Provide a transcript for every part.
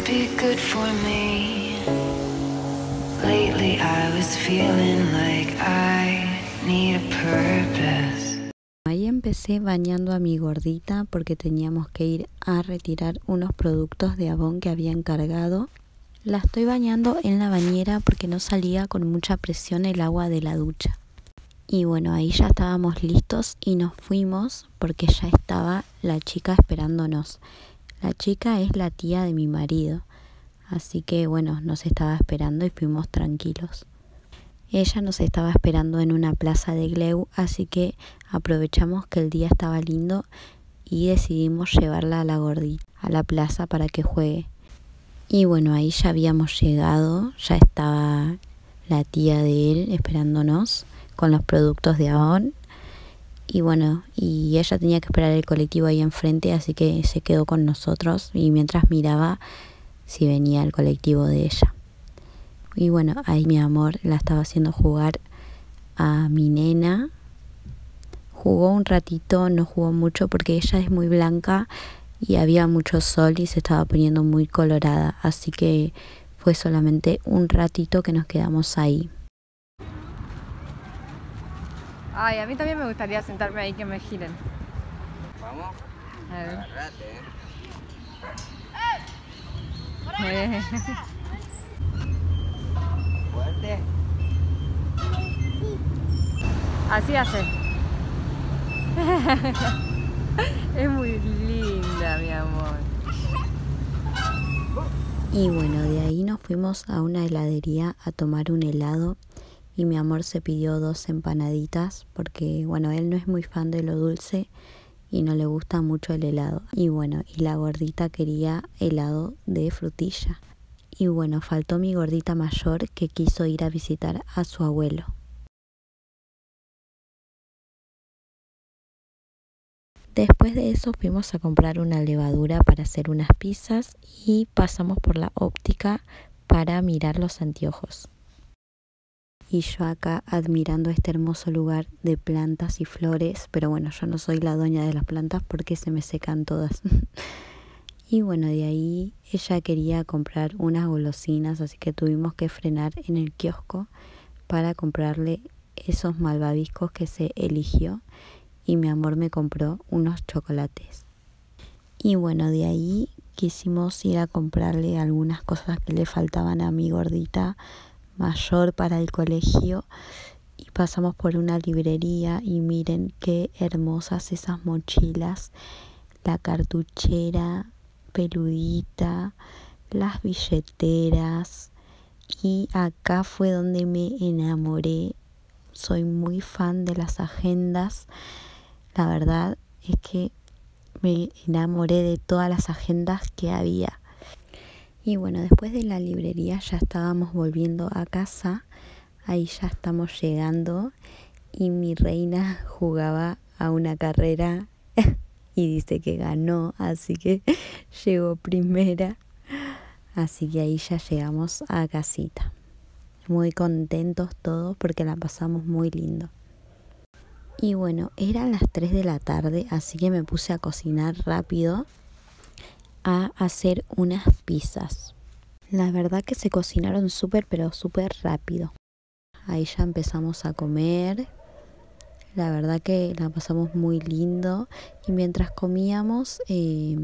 could. Ahí empecé bañando a mi gordita porque teníamos que ir a retirar unos productos de Avon que había encargado. La estoy bañando en la bañera porque no salía con mucha presión el agua de la ducha. Y bueno, ahí ya estábamos listos y nos fuimos porque ya estaba la chica esperándonos. La chica es la tía de mi marido, así que bueno, nos estaba esperando y fuimos tranquilos. Ella nos estaba esperando en una plaza de Gleu, así que aprovechamos que el día estaba lindo y decidimos llevarla a la gordita, a la plaza para que juegue. Y bueno, ahí ya habíamos llegado, ya estaba la tía de él esperándonos con los productos de Avon y bueno, y ella tenía que esperar el colectivo ahí enfrente, así que se quedó con nosotros y mientras miraba si venía el colectivo de ella. Y bueno, ahí mi amor la estaba haciendo jugar a mi nena. Jugó un ratito, no jugó mucho porque ella es muy blanca y había mucho sol y se estaba poniendo muy colorada, así que fue solamente un ratito que nos quedamos ahí. Ay, a mí también me gustaría sentarme ahí que me giren. Vamos. A ver. Agarrate, eh. Eh, Fuerte. Así hace. Es muy linda, mi amor. Y bueno, de ahí nos fuimos a una heladería a tomar un helado y mi amor se pidió dos empanaditas porque bueno, él no es muy fan de lo dulce y no le gusta mucho el helado. Y bueno, y la gordita quería helado de frutilla. Y bueno, faltó mi gordita mayor que quiso ir a visitar a su abuelo. Después de eso fuimos a comprar una levadura para hacer unas pizzas y pasamos por la óptica para mirar los anteojos. Y yo acá admirando este hermoso lugar de plantas y flores, pero bueno, yo no soy la dueña de las plantas porque se me secan todas. y bueno, de ahí ella quería comprar unas golosinas, así que tuvimos que frenar en el kiosco para comprarle esos malvaviscos que se eligió y mi amor me compró unos chocolates. Y bueno, de ahí quisimos ir a comprarle algunas cosas que le faltaban a mi gordita mayor para el colegio y pasamos por una librería y miren qué hermosas esas mochilas, la cartuchera peludita, las billeteras y acá fue donde me enamoré. Soy muy fan de las agendas la verdad es que me enamoré de todas las agendas que había. Y bueno, después de la librería ya estábamos volviendo a casa. Ahí ya estamos llegando y mi reina jugaba a una carrera y dice que ganó, así que llegó primera. Así que ahí ya llegamos a casita. Muy contentos todos porque la pasamos muy lindo. Y bueno, eran las 3 de la tarde, así que me puse a cocinar rápido a hacer unas pizzas. La verdad que se cocinaron súper, pero súper rápido. Ahí ya empezamos a comer. La verdad que la pasamos muy lindo. Y mientras comíamos, eh,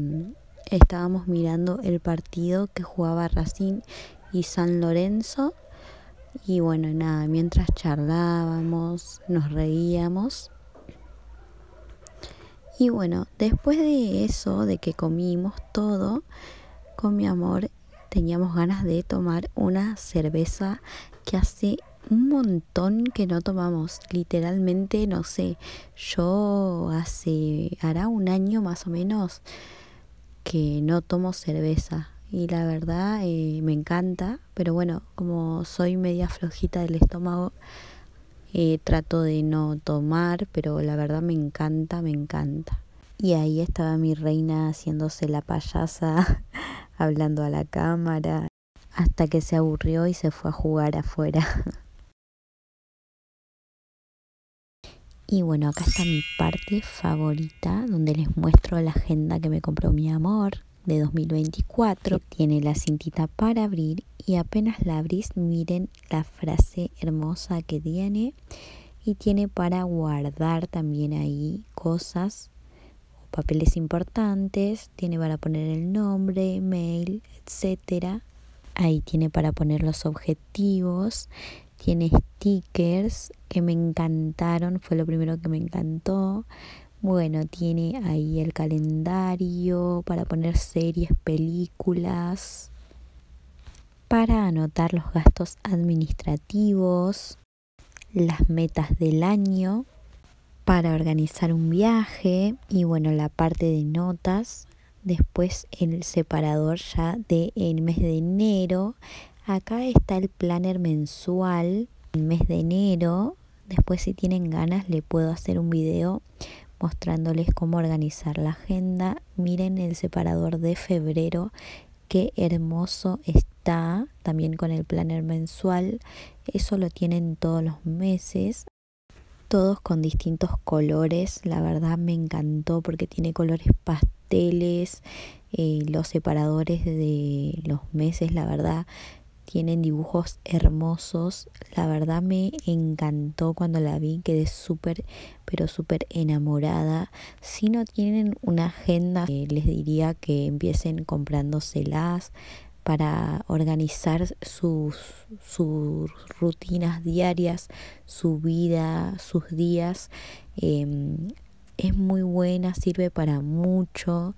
estábamos mirando el partido que jugaba Racing y San Lorenzo. Y bueno, nada, mientras charlábamos, nos reíamos. Y bueno, después de eso, de que comimos todo, con mi amor teníamos ganas de tomar una cerveza que hace un montón que no tomamos. Literalmente, no sé, yo hace, hará un año más o menos que no tomo cerveza y la verdad eh, me encanta, pero bueno, como soy media flojita del estómago, eh, trato de no tomar, pero la verdad me encanta, me encanta. Y ahí estaba mi reina haciéndose la payasa, hablando a la cámara, hasta que se aburrió y se fue a jugar afuera. Y bueno, acá está mi parte favorita, donde les muestro la agenda que me compró mi amor, de 2024. Tiene la cintita para abrir y apenas la abrís, miren la frase hermosa que tiene. Y tiene para guardar también ahí cosas o papeles importantes. Tiene para poner el nombre, mail, etcétera. Ahí tiene para poner los objetivos. Tiene stickers que me encantaron, fue lo primero que me encantó. Bueno, tiene ahí el calendario para poner series, películas, para anotar los gastos administrativos, las metas del año, para organizar un viaje y bueno, la parte de notas. Después el separador ya del mes de enero. Acá está el planner mensual, el mes de enero. Después si tienen ganas le puedo hacer un video mostrándoles cómo organizar la agenda. Miren el separador de febrero, qué hermoso está, también con el planner mensual. Eso lo tienen todos los meses. Todos con distintos colores, la verdad me encantó porque tiene colores pasteles, eh, los separadores de los meses, la verdad tienen dibujos hermosos. La verdad me encantó cuando la vi, quedé súper, pero súper enamorada. Si no tienen una agenda, eh, les diría que empiecen comprándoselas para organizar sus, sus rutinas diarias, su vida, sus días. Em, es muy buena, sirve para mucho.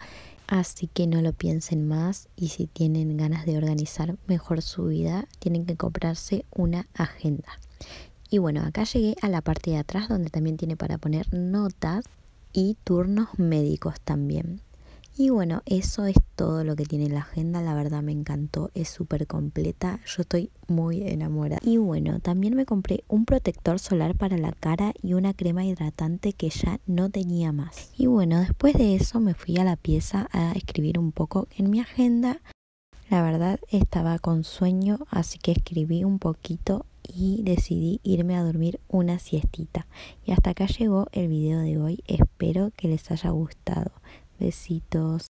Así que no lo piensen más y si tienen ganas de organizar mejor su vida, tienen que comprarse una agenda. Y bueno, acá llegué a la parte de atrás donde también tiene para poner notas y turnos médicos también. Y bueno, eso es todo lo que tiene la agenda. La verdad me encantó, es súper completa. Yo estoy muy enamorada. Y bueno, también me compré un protector solar para la cara y una crema hidratante que ya no tenía más. Y bueno, después de eso me fui a la pieza a escribir un poco en mi agenda. La verdad estaba con sueño, así que escribí un poquito y decidí irme a dormir una siestita. Y hasta acá llegó el video de hoy. Espero que les haya gustado. Besitos.